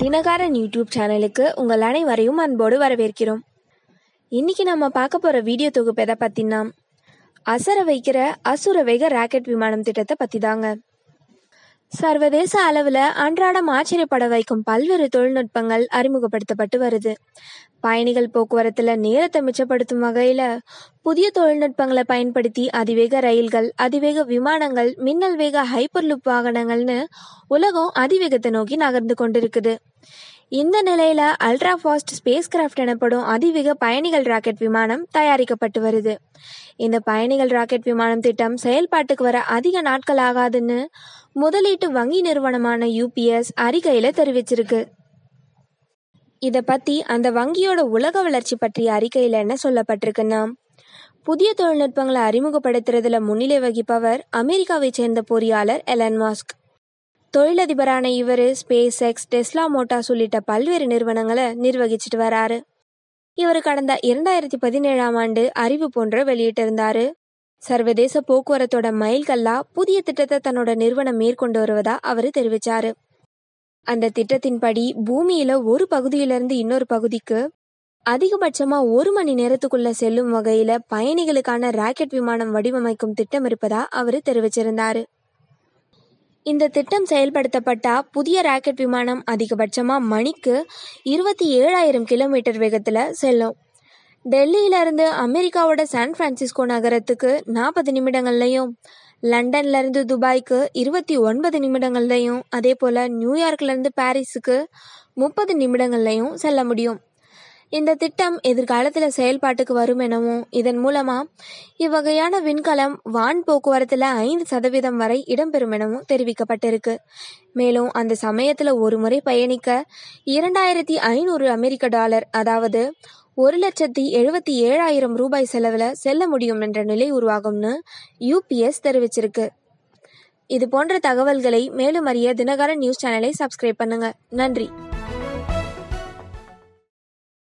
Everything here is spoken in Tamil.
தினகாரன் யூடியூப் சேனலுக்கு உங்கள் அனைவரையும் அன்போடு வரவேற்கிறோம். இன்னைக்கு நம்ம பார்க்க போகிற வீடியோ தொகுப்பு எதை பற்றினா அசர வைக்கிற அசுர வேக ராக்கெட் விமானம் திட்டத்தை பற்றி தாங்க சர்வதேச அளவில் அன்றாடம் ஆச்சரியப்பட வைக்கும் பல்வேறு தொழில்நுட்பங்கள் அறிமுகப்படுத்தப்பட்டு வருது. பயணிகள் போக்குவரத்தில் நேரத்தை மிச்சப்படுத்தும் வகையில் புதிய தொழில்நுட்பங்களை பயன்படுத்தி அதிவேக ரயில்கள் அதிவேக விமானங்கள் மின்னல் வேக ஹைப்பர் லுப் வாகனங்கள்னு உலகம் அதிவேகத்தை நோக்கி நகர்ந்து கொண்டிருக்குது. இந்த நிலையில அல்ட்ரா ஃபாஸ்ட் ஸ்பேஸ் கிராஃப்ட் எனப்படும் அதிவேக பயணிகள் ராக்கெட் விமானம் தயாரிக்கப்பட்டு வருது. இந்த பயணிகள் ராக்கெட் விமானம் திட்டம் செயல்பாட்டுக்கு வர அதிக நாட்கள் ஆகாதுன்னு முதலீட்டு வங்கி நிறுவனமான யூபிஎஸ் அறிக்கையில தெரிவிச்சிருக்கு. இதை பத்தி அந்த வங்கியோட உலக வளர்ச்சி பற்றிய அறிக்கையில என்ன சொல்லப்பட்டிருக்குன்னா புதிய தொழில்நுட்பங்களை அறிமுகப்படுத்துறதுல முன்னிலை வகிப்பவர் அமெரிக்காவை சேர்ந்த பொறியாளர் எலன் மாஸ்க். தொழிலதிபரான இவர் ஸ்பேஸ் எக்ஸ் டெஸ்லா மோட்டார்ஸ் உள்ளிட்ட பல்வேறு நிறுவனங்களை நிர்வகிச்சிட்டு வராரு. இவர் கடந்த இரண்டாயிரத்தி பதினேழாம் ஆண்டு அறிவு போன்ற வெளியிட்டிருந்தாரு. சர்வதேச போக்குவரத்தோட மைல்கல்லா புதிய திட்டத்தை தன்னோட நிறுவனம் மேற்கொண்டு வருவதா அவர் தெரிவிச்சாரு. அந்த திட்டத்தின்படி பூமியில ஒரு பகுதியிலிருந்து இன்னொரு பகுதிக்கு அதிகபட்சமா ஒரு மணி நேரத்துக்குள்ள செல்லும் வகையில பயணிகளுக்கான ராக்கெட் விமானம் வடிவமைக்கும் திட்டம் இருப்பதா அவர் தெரிவிச்சிருந்தாரு. இந்த திட்டம் செயல்படுத்தப்பட்டா புதிய ராக்கெட் விமானம் அதிகபட்சமாக மணிக்கு இருபத்தி ஏழாயிரம் கிலோமீட்டர் வேகத்தில் செல்லும். டெல்லியில இருந்து அமெரிக்காவோட சான் பிரான்சிஸ்கோ நகரத்துக்கு நாற்பது நிமிடங்கள்லையும் லண்டன்லேருந்து துபாய்க்கு இருபத்தி ஒன்பது நிமிடங்கள்லையும் அதே போல் நியூயார்க்லேருந்து பாரிஸுக்கு முப்பது நிமிடங்கள்லையும் செல்ல முடியும். இந்த திட்டம் எதிர்காலத்தில் செயல்பாட்டுக்கு வரும் எனவும் இதன் மூலமா இவ்வகையான விண்கலம் வான் போக்குவரத்துல ஐந்து சதவீதம் வரை இடம்பெறும் எனவும் தெரிவிக்கப்பட்டிருக்கு. மேலும் அந்த சமயத்துல ஒரு முறை பயணிக்க இரண்டாயிரத்தி ஐநூறு அமெரிக்க டாலர் அதாவது ஒரு லட்சத்தி எழுபத்தி ஏழாயிரம் ரூபாய் செலவில் செல்ல முடியும் என்ற நிலை உருவாகும்னு யூபிஎஸ் தெரிவிச்சிருக்கு. இது போன்ற தகவல்களை மேலும் அறிய தினகரன் நியூஸ் சேனலை சப்ஸ்கிரைப் பண்ணுங்க. நன்றி.